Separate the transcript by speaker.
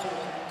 Speaker 1: to it.